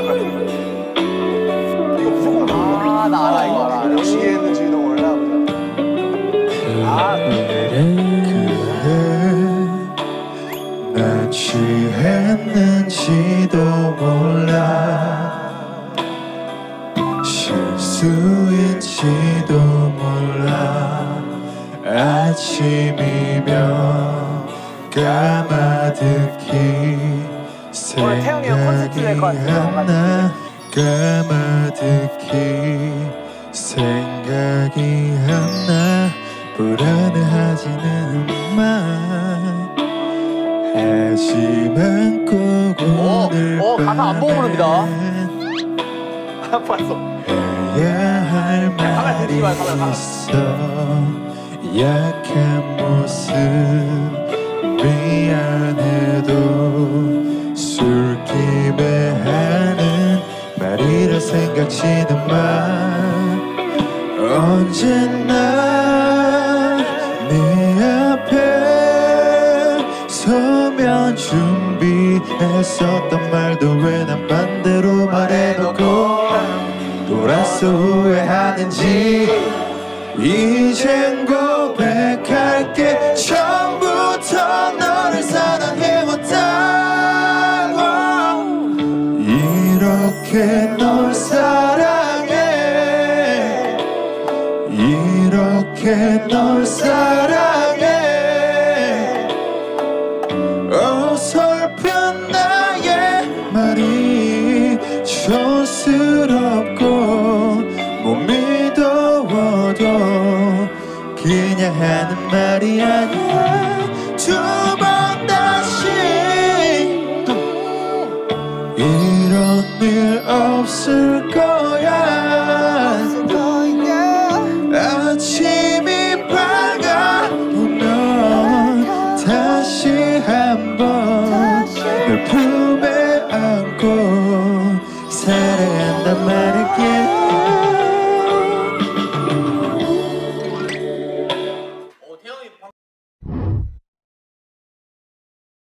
이거 무조건 알아. 아, 나 알아, 이거 알아. 몇 시에 했는지도 몰라. 아, 나 취했는지도 몰라 실수인지도 몰라 아침이면 까마득히 오늘 태영이 형 콘서트 될것 생각이 같아요. 하나 까마득히 생각이 하나 불안해하지는 마 하지만 꼭 어, 오늘 어, 가사 안 보고 부릅니다. 봤어. 해야 할 말이 마. 있어 약한 모습 생각지는 마. 언제나 네 앞에 서면 준비했었던 말도 왜 난 반대로 말해놓고 돌아서 후회하는지. 이젠 고백 이렇게 널 사랑해. 어설픈 나의 말이 촌스럽고 못 믿어워도 그냥 하는 말이 아니야. 두 번 다시 이런 일 없을 거야 않고 사랑한단 말을